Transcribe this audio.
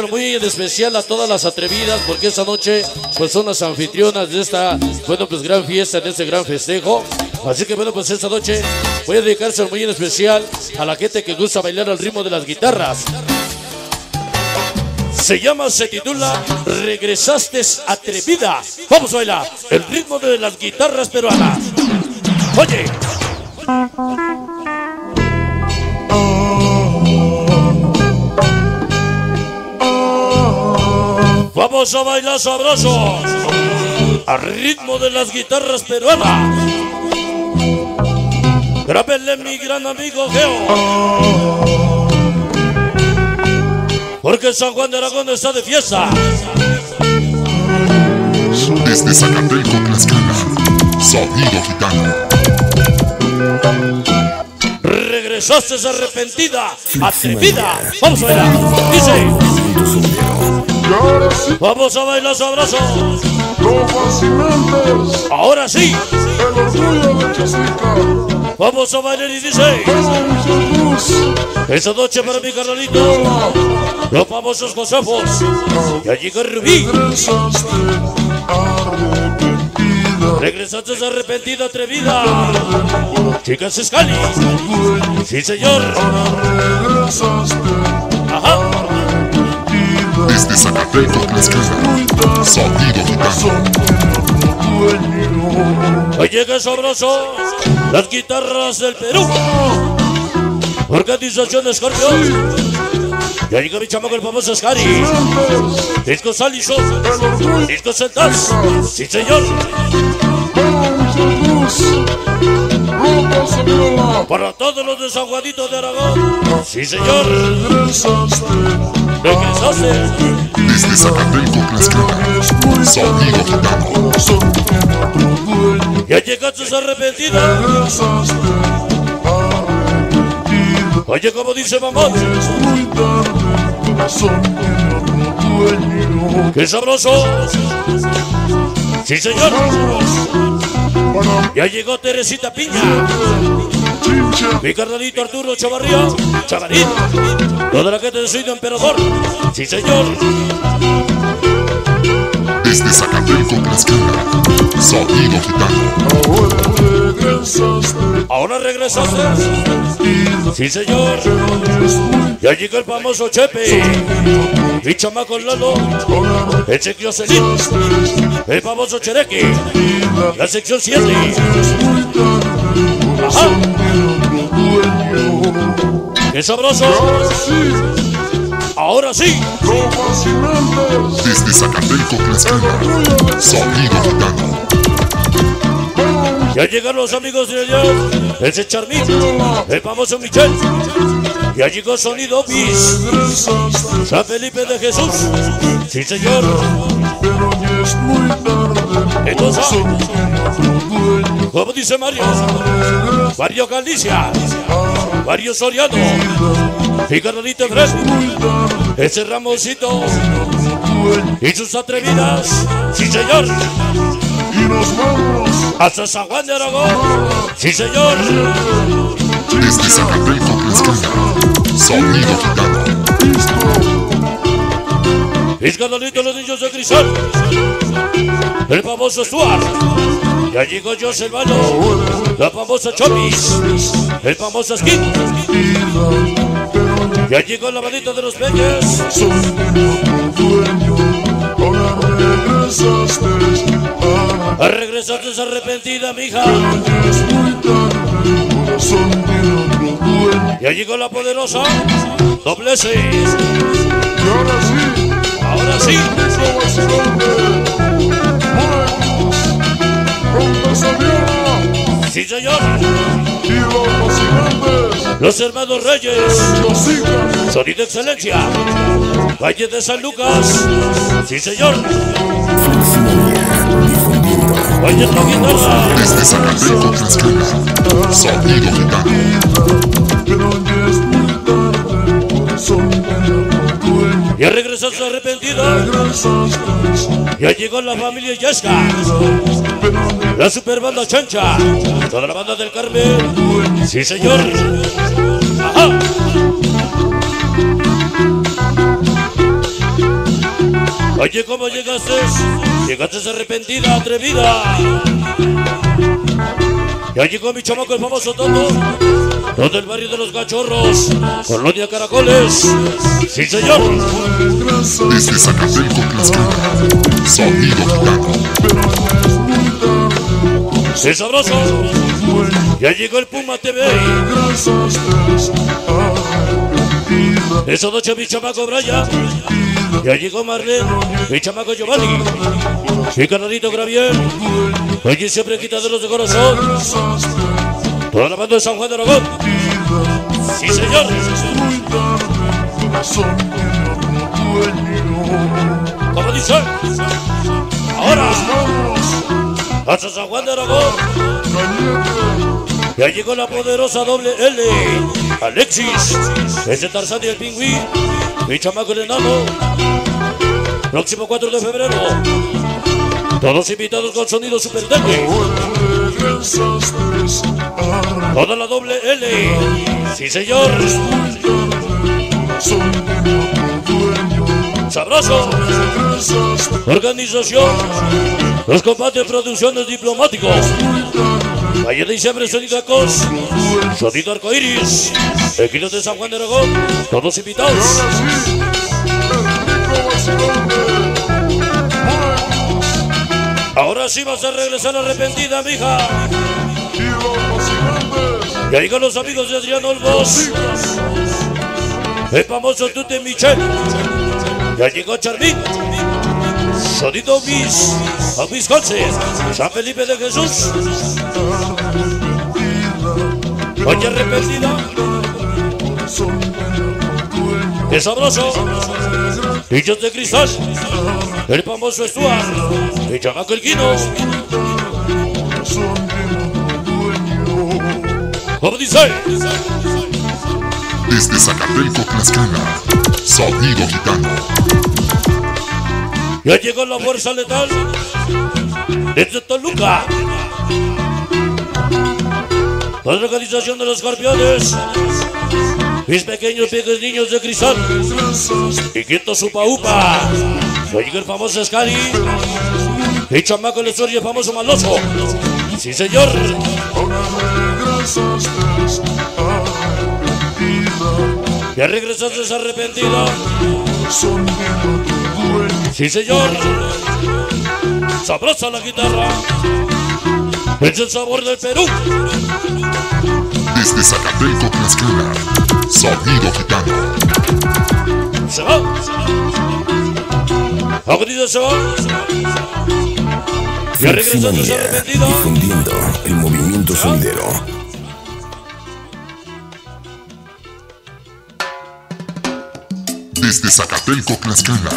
muy en especial a todas las atrevidas, porque esta noche pues son las anfitrionas de esta, bueno, pues gran fiesta, de este gran festejo. Así que bueno, pues esta noche voy a dedicárselo muy en especial a la gente que gusta bailar al ritmo de las guitarras. Se llama, se titula Regresaste atrevida. Vamos a bailar el ritmo de las guitarras peruanas. Oye. Vamos a bailar sabroso al ritmo de las guitarras peruanas. Grábenle mi gran amigo Geo. Porque San Juan de Aragón está de fiesta. Desde Zacateco, Tlaxcala, sonido gitano. Regresaste arrepentida, atrevida. Vamos a bailar. Dice. Y Vamos a bailar sabroso. Tropas Cimentos, Ahora sí. el orgullo de Chasica, Vamos a bailar y dice. Vamos Luz, Esta noche para mi carnalito. Los famosos consejos. Ya llega Rubí. regresaste arrepentida, Regresaste arrepentida, atrevida. Chicas Scali. Sí, señor. Desde Zacateco, Tlaxcala, sonido gitano. Oye, qué sabroso. Las guitarras del Perú. Organización de Scorpion. Ya llega mi chamaco el famoso. Cimentos, Disco orgullo Disco Celtas. Sí, señor. Para todos los de San Juanito de Aragón. Sí, señor. regresaste Regresaste. Desde Zacateco, Tlaxcala, sonido gitano. Ya llegaste arrepentida. Oye, como dice mamón. Es muy tarde, otro dueño. Qué sabroso. Sí, señor. Ya llegó Teresita Piña. Mi carnalito Arturo Chavarría. Chavarín. Toda la gente de Emperador. Sí, señor. Desde Zacateco, Tlaxcala, sonido gitano. ahora regresaste Ahora regresaste. arrepentida. Sí, señor. Muy Ya llegó el famoso Chepe. Mi chamaco Lalo. El sección Celín. El famoso Chereque. La sección 7. Es muy tarde, el corazón tiene otro dueño. Qué sabroso. Ahora sí. Desde Zacateco, Tlaxcala, sonido gitano. Ya llegaron los amigos de allá. Ese Charmín. El famoso Michel. Ya llegó Sonido Bis. San Felipe de Jesús. Sí, señor. Pero ya es muy tarde. Entonces, dueño. como dice Mario. Mario Galicia. Mario Soriano. Y Carolito tarde, Ese Ramosito. Y sus atrevidas. Sí, señor. Y nos vamos. Hasta San Juan de Aragón. Sí, señor. Desde sonido gitano. Mis canalitos los niños de cristal. El famoso Stuart. Ya llegó José Mano. La famosa Chopis. El famoso Skin. Ya llegó la manita de los peques. Otro dueño. Ahora regresaste. Regresaste arrepentida, mija. Ya llegó la poderosa. Doble seis. Ahora sí, señor. Y los hermanos Reyes. Sonido Excelencia. Valle de San Lucas. Sí, señor. Valle de la guitarra. Desde Tlaxcala, sonido regresaste arrepentida. Ya llegó la familia Yesca. Pero ya La super banda Chancha. Toda la banda del Carmen. Sí, señor. Ajá. Oye, ¿cómo llegaste? Llegaste arrepentida, atrevida. Ya llegó mi chamaco, el famoso Toto. Todo el barrio de los cachorros. Colonia Caracoles. Sí, señor. Desde Zacatelco, Tlaxcala. Sonido gitano. Sí, sabroso. Ya llegó el Puma TV. Esa noche mi chamaco Brian. Ya llegó Marlene, mi chamaco Giovanni. Mi carnalito Gravier. Oye, siempre quitaderos de corazón. Toda la banda de San Juan de Aragón. Sí, señor. Como dice. Ahora. Hasta San Juan de Aragón. Ya llegó la poderosa doble L. Alexis. Ese Tarzán y el pingüí. Mi chamaco el enano. Próximo 4 de febrero. Todos invitados con sonido super. Toda la doble L. Sí, señor. Sabroso. Organización. Los combates producciones diplomáticos. Valle de diciembre, Sonido Acos. Sonido Arcoiris. Equinos de San Juan de Aragón. Todos invitados. Ahora sí vas a regresar arrepentida, mija. Y ahí con los amigos de Adrián Olmos. El famoso Tute Michel. Ya llegó Charmín. Sonido Bis. A Wisconsin. San Felipe de Jesús. Oye, arrepentida. Qué sabroso. Niños de cristal. El famoso Stuart. El chamaco el Guino. Como dice. Desde Zacatelco, Tlaxcala. Sonido gitano. Ya llegó la fuerza letal. Desde Toluca. La organización de los escorpiones. Mis pequeños pequeños niños de cristal. Y quieto su upa. Llegó el famoso Scali. Y chamaco el y el famoso maloso. Sí, señor. Ya regresaste arrepentida. Sí, señor. Sabrosa la guitarra. Es el sabor del Perú. Desde Zacatelco, Tlaxcala. Sonido gitano. Se va. Va. Ya regresaste Fleximania, arrepentida. difundiendo el movimiento sonidero. Desde Zacatelco, Tlaxcala.